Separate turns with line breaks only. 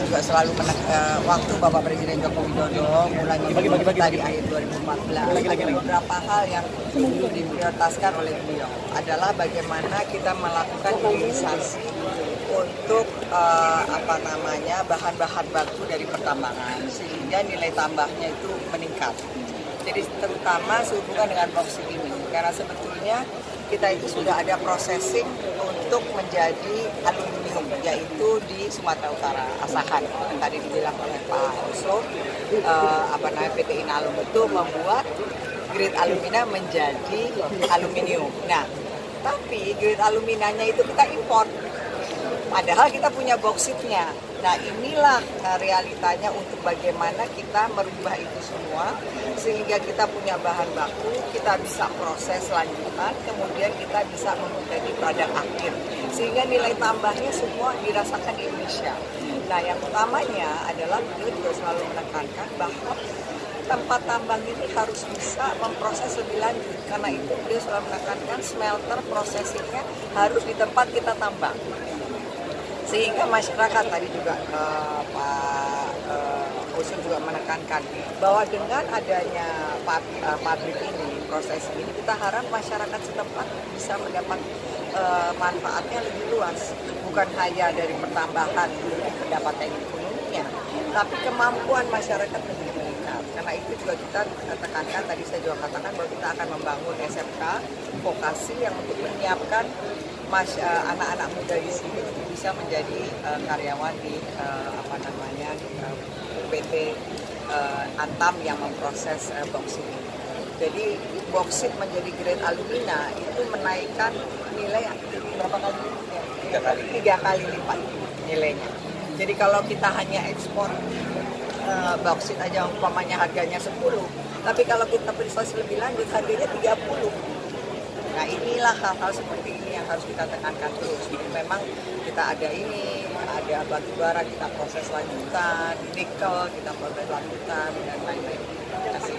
kita juga selalu menek, uh, waktu Bapak Presiden Joko Widodo mulai bagi, bagi, bagi, di akhir 2014 lagi, lagi, lagi. beberapa hal yang diprioritaskan oleh beliau adalah bagaimana kita melakukan hilirisasi untuk uh, apa namanya bahan-bahan baku dari pertambangan sehingga nilai tambahnya itu meningkat. Jadi terutama sehubungan dengan boksit ini karena sebetulnya kita itu sudah ada processing untuk menjadi aluminium yaitu di Sumatera Utara Asahan yang tadi dibilang oleh Pak Oso uh, apa namanya PT Inalum itu membuat grade alumina menjadi aluminium. Nah, tapi grade aluminanya itu kita import Padahal kita punya boxitnya. Nah inilah eh, realitanya untuk bagaimana kita merubah itu semua sehingga kita punya bahan baku, kita bisa proses lanjutan, kemudian kita bisa menjadi produk akhir. Sehingga nilai tambahnya semua dirasakan di Indonesia. Nah yang utamanya adalah beliau juga selalu menekankan bahwa tempat tambang ini harus bisa memproses lebih lanjut karena itu beliau selalu menekankan smelter prosesingnya harus di tempat kita tambang sehingga masyarakat tadi juga uh, Pak uh, juga menekankan bahwa dengan adanya uh, pabrik ini proses ini kita harap masyarakat setempat bisa mendapat uh, manfaatnya lebih luas. Bukan hanya dari pertambahan pendapatan ekonominya tapi kemampuan masyarakat lebih meningkat. Karena itu juga kita tekankan tadi saya juga katakan bahwa kita akan membangun SMK vokasi yang untuk menyiapkan anak-anak muda di sini bisa menjadi uh, karyawan di uh, apa namanya uh, PT uh, Antam yang memproses uh, boksit. Jadi boksit menjadi grade alumina itu menaikkan nilai berapa kali? Tiga kali. Tiga kali lipat nilainya. Jadi kalau kita hanya ekspor uh, boksit aja umpamanya harganya 10, tapi kalau kita proses lebih lanjut harganya 30 Nah inilah hal-hal seperti ini yang harus kita tekankan terus. Jadi memang kita ada ini, ada batu bara kita proses lanjutan, nikel kita proses lanjutan dan lain-lain. Terima kasih.